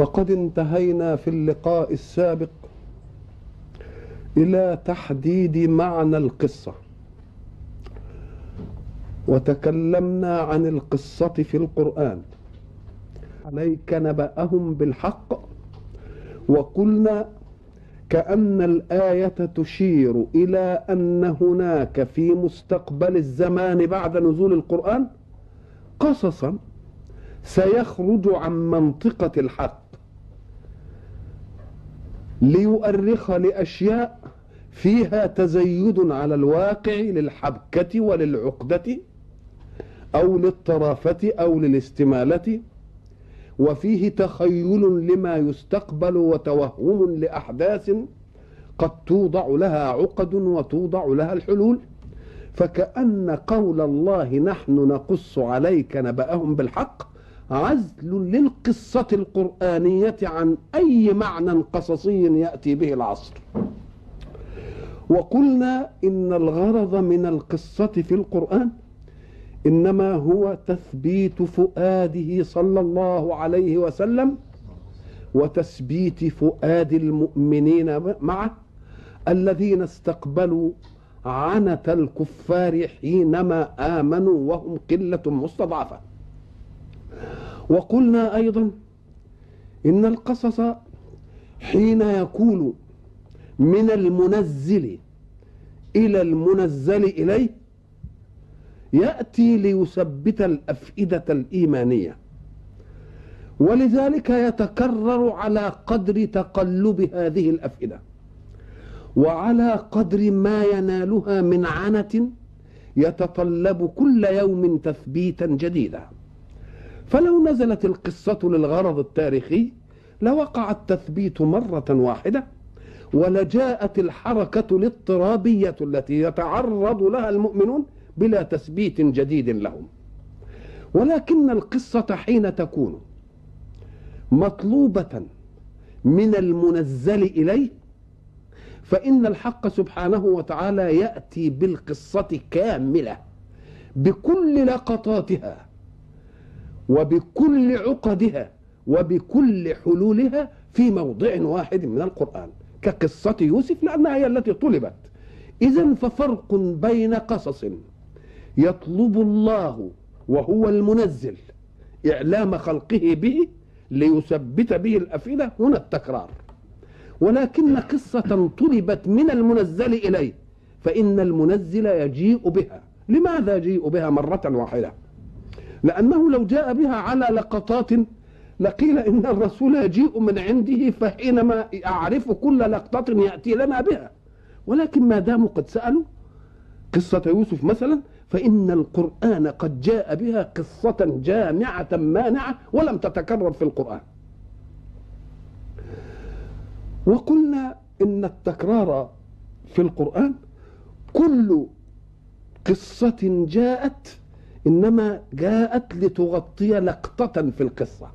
فقد انتهينا في اللقاء السابق إلى تحديد معنى القصة. وتكلمنا عن القصة في القرآن. عليك نبأهم بالحق وقلنا كأن الآية تشير إلى أن هناك في مستقبل الزمان بعد نزول القرآن قصصا سيخرج عن منطقة الحق. ليؤرخ لأشياء فيها تزيد على الواقع للحبكة وللعقدة أو للطرافة أو للاستمالة وفيه تخيل لما يستقبل وتوهم لأحداث قد توضع لها عقد وتوضع لها الحلول. فكأن قول الله نحن نقص عليك نبأهم بالحق عزل للقصة القرآنية عن أي معنى قصصي يأتي به العصر. وقلنا إن الغرض من القصة في القرآن إنما هو تثبيت فؤاده صلى الله عليه وسلم وتثبيت فؤاد المؤمنين معه الذين استقبلوا عنة الكفار حينما آمنوا وهم قلة مستضعفة. وقلنا أيضا إن القصص حين يكون من المنزل إلى المنزل إليه يأتي ليثبت الأفئدة الإيمانية. ولذلك يتكرر على قدر تقلب هذه الأفئدة وعلى قدر ما ينالها من عنة يتطلب كل يوم تثبيتا جديدا. فلو نزلت القصة للغرض التاريخي لوقع التثبيت مرة واحدة ولجاءت الحركة الاضطرابية التي يتعرض لها المؤمنون بلا تثبيت جديد لهم. ولكن القصة حين تكون مطلوبة من المنزل إليه فإن الحق سبحانه وتعالى يأتي بالقصة كاملة بكل لقطاتها وبكل عقدها وبكل حلولها في موضع واحد من القرآن كقصة يوسف لأنها هي التي طلبت. إذا ففرق بين قصص يطلب الله وهو المنزل إعلام خلقه به ليثبت به الأفئدة. هنا التكرار. ولكن قصة طلبت من المنزل إليه فإن المنزل يجيء بها. لماذا يجيء بها مرة واحدة؟ لأنه لو جاء بها على لقطات لقيل إن الرسول يجيء من عنده فحينما أعرف كل لقطة يأتي لنا بها. ولكن ما داموا قد سألوا قصة يوسف مثلا فإن القرآن قد جاء بها قصة جامعة مانعة ولم تتكرر في القرآن. وقلنا إن التكرار في القرآن كل قصة جاءت إنما جاءت لتغطي لقطة في القصة.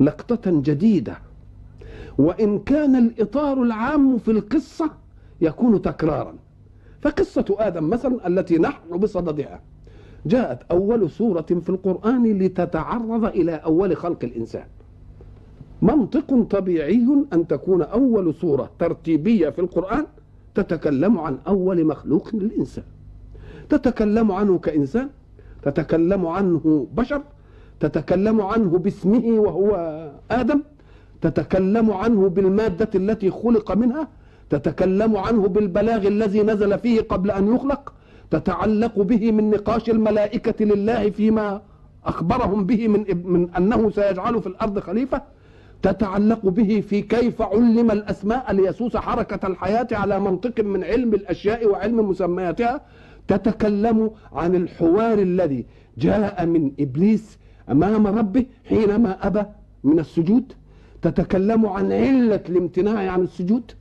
لقطة جديدة. وإن كان الإطار العام في القصة يكون تكرارا. فقصة آدم مثلا التي نحن بصددها. جاءت أول سورة في القرآن لتتعرض إلى أول خلق الإنسان. منطق طبيعي أن تكون أول سورة ترتيبية في القرآن تتكلم عن أول مخلوق للإنسان. تتكلم عنه كإنسان تتكلم عنه بشر تتكلم عنه باسمه وهو آدم تتكلم عنه بالمادة التي خلق منها تتكلم عنه بالبلاغ الذي نزل فيه قبل أن يخلق تتعلق به من نقاش الملائكة لله فيما أخبرهم به من, من أنه سيجعل في الأرض خليفة تتعلق به في كيف علم الأسماء ليسوس حركة الحياة على منطق من علم الأشياء وعلم مسمياتها تتكلم عن الحوار الذي جاء من إبليس أمام ربه حينما أبى من السجود؟ تتكلم عن علة الامتناع عن السجود؟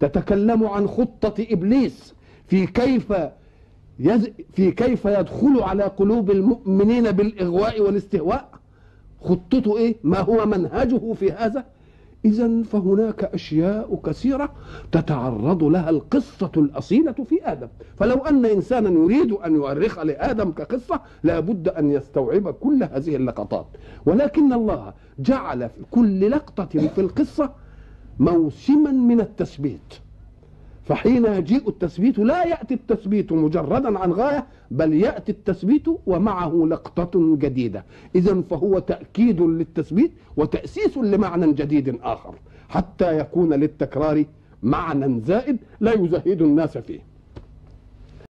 تتكلم عن خطة إبليس في كيف يز... في كيف يدخل على قلوب المؤمنين بالإغواء والاستهواء؟ خطته إيه؟ ما هو منهجه في هذا؟ إذا فهناك أشياء كثيرة تتعرض لها القصة الأصيلة في آدم. فلو أن إنسانا يريد أن يؤرخ لآدم كقصة لابد أن يستوعب كل هذه اللقطات. ولكن الله جعل في كل لقطة في القصة موسما من التثبيت. فحين يجيء التثبيت لا يأتي التثبيت مجردا عن غاية بل يأتي التثبيت ومعه لقطة جديدة. إذا فهو تأكيد للتثبيت وتأسيس لمعنى جديد آخر. حتى يكون للتكرار معنى زائد لا يزهد الناس فيه.